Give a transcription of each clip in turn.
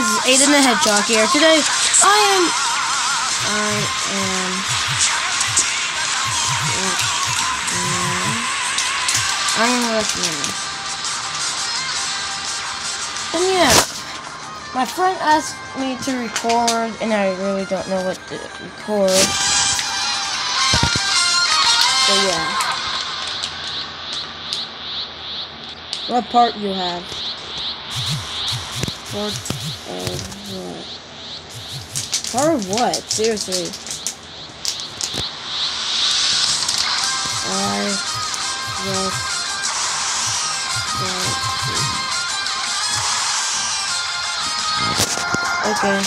Guys, it's Aiden the Hedgehog here. Today, I am... I am... I am listening. And yeah, my friend asked me to record, and I really don't know what to record. So yeah. What part you have? Part of what? Seriously. I just Okay.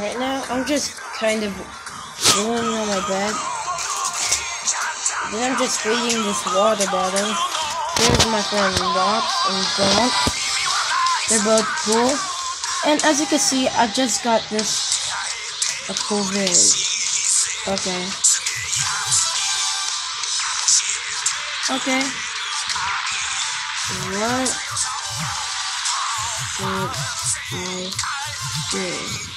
Right now, I'm just kind of laying on my bed. Then I'm just feeding this water bottle. Here's my friend Rock and Donk. They're both cool. And as you can see, I just got this a cool village. Okay. Okay. What should I do?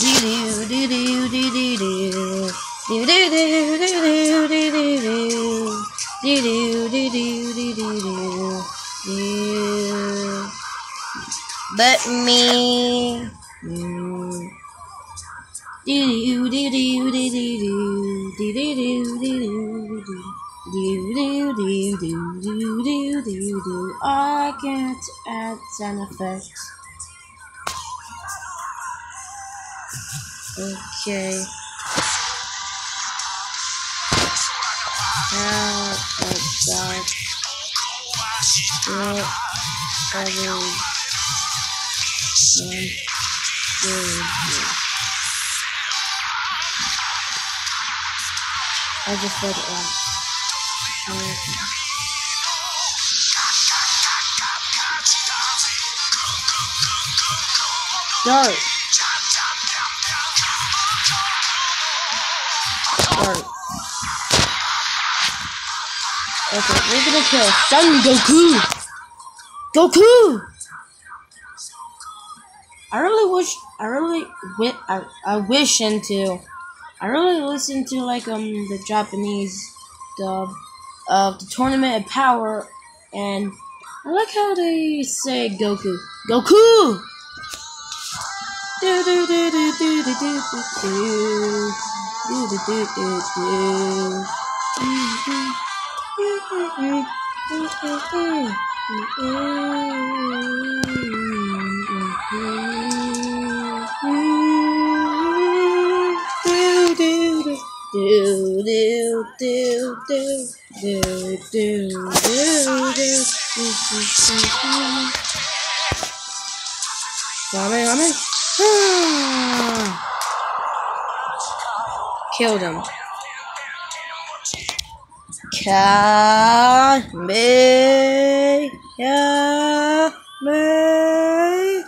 Do. But me. I can't add sound effects. Okay. How about what other one I just read it wrong. Start. Okay, we're gonna kill Son Goku! Goku! I really wish, I really, wi I, I wish into, I really listen to like um the Japanese dub of the Tournament of Power, and I like how they say Goku. Goku! Do do do do do do do do do do do do do Rame, rame. Killed him. cha mê cha mê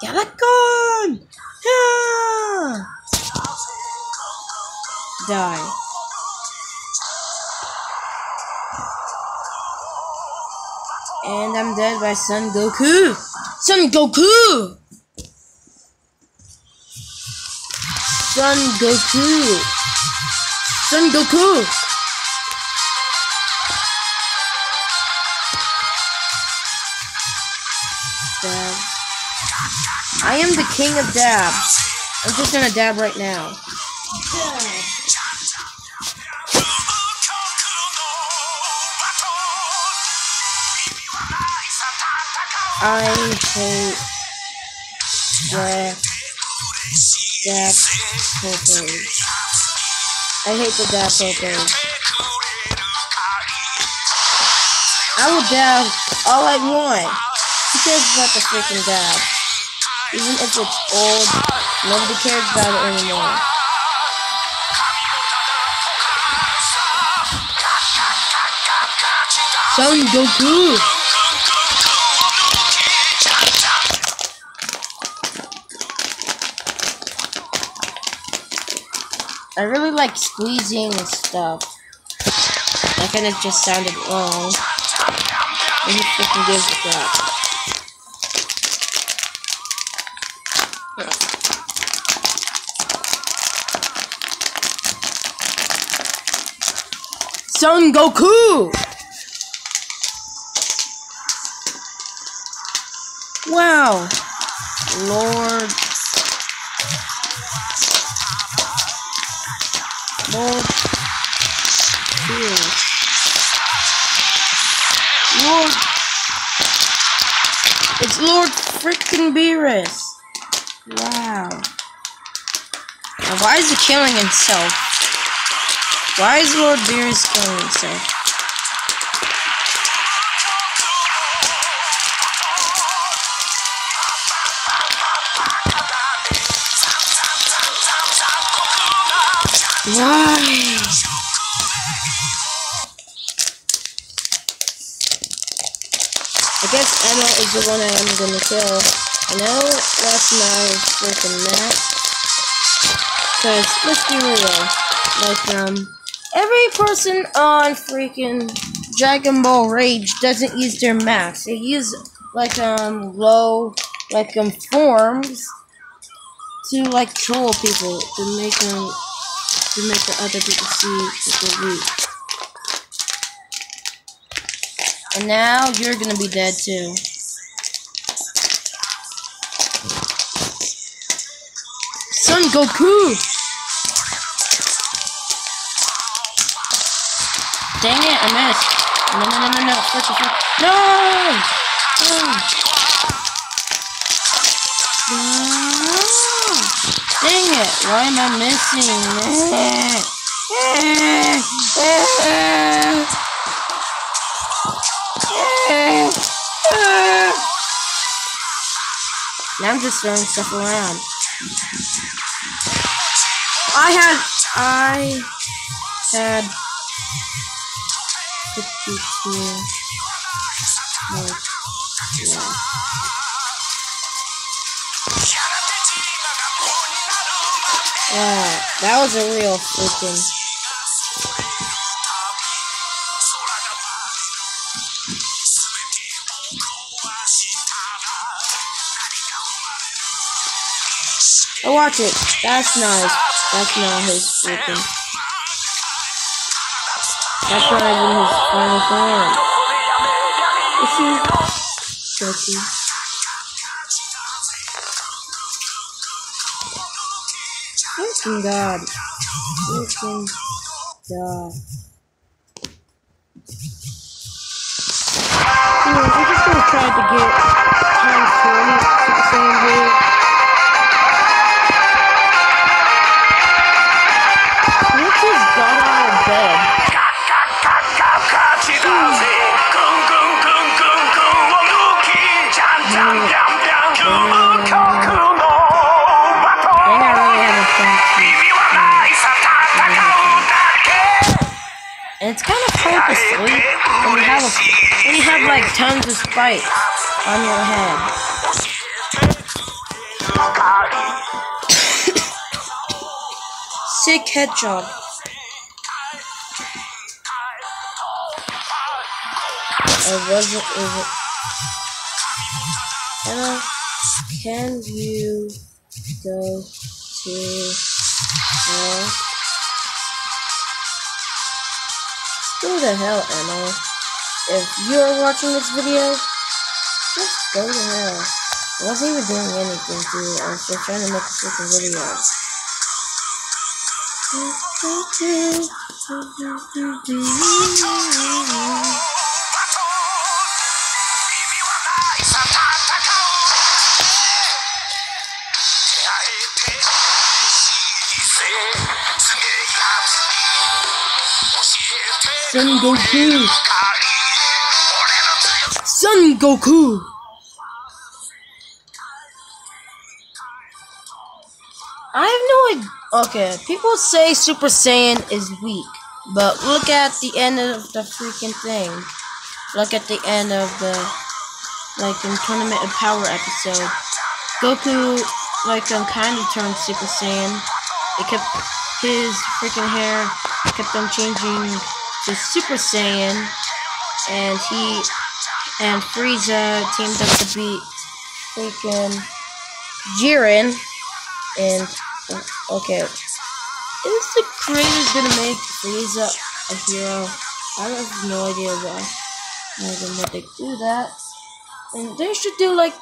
cha bắt con ha rồi And I'm dead by Son Goku. Son Goku! Son Goku! Son Goku! I am the king of dabs. I'm just gonna dab right now. I hate the dab poppers. I hate the dab poppers. I will dab all I want. Who cares about the freaking dab? Even if it's old, nobody cares about it anymore. Son Goku! I really like squeezing and stuff. That kind of just sounded wrong. Who freaking gives a crap? Son Goku! Wow. Lord. Lord. Fear. Lord. It's Lord freaking Beerus. Wow. Now why is he killing himself? Why is Lord Beerus killing himself? Why? I guess Emma is the one I'm gonna kill. I know that's a freaking map. Cause let's be real. Like um every person on freaking Dragon Ball Rage doesn't use their maps. They use like um low like um forms to like troll people to make them to make the other people see that they're weak. And now you're gonna be dead too. Son Goku! Dang it, I missed. No, no, no, no, no, flip, flip, flip. No! no! Dang it, why am I missing? Now I'm just throwing stuff around. I had, I had 52 more, yeah. Wow, that was a real freaking. Oh, watch it. That's nice. That's not his freaking. That's not even his final form. Is he? Goku. Freaking God. Freaking God. Anyways, we're just gonna try to get like tons of spikes on your head. Sick headshot. I wasn't even. Emma, can you go to hell? Go to hell, Emma. If you're watching this video, just go to hell. I wasn't even doing anything to you. I was just trying to make a freaking video. Son Goku! Son Goku! I have no idea. Okay, people say Super Saiyan is weak, but look at the end of the freaking thing. Look at the end of the like in Tournament of Power episode. Goku like um kind of turned Super Saiyan. It kept his freaking hair kept on changing to Super Saiyan, and he and Frieza teamed up to beat freaking Jiren. And okay, is the creators gonna make Frieza a hero? I have no idea why. I don't know they do that. And they should do like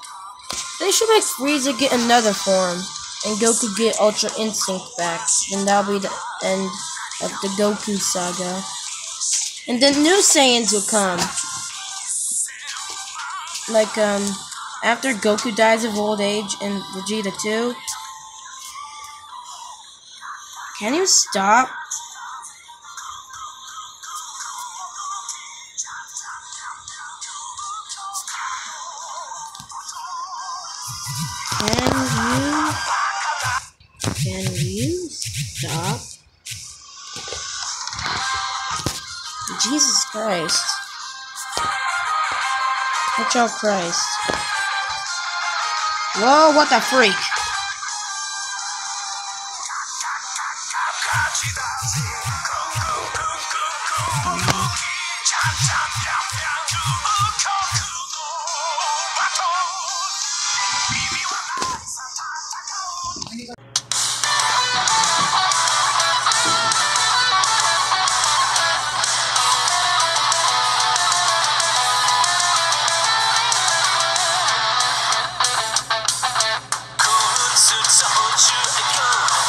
they should make Frieza get another form and Goku get Ultra Instinct back. And that'll be the end of the Goku saga. And then new Saiyans will come. Like um after Goku dies of old age in Vegeta 2. Can you stop? Can you can you stop? Jesus Christ. Watch out, Christ. Whoa, what a freak.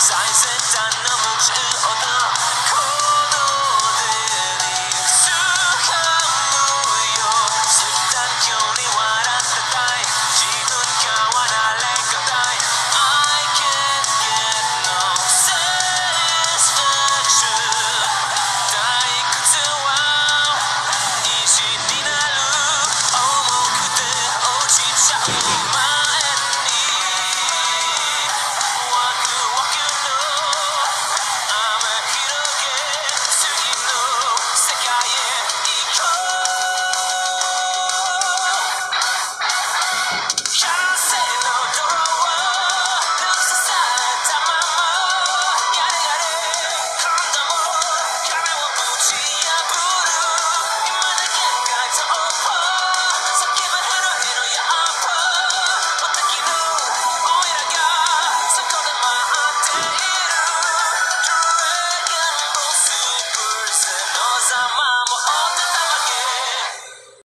Science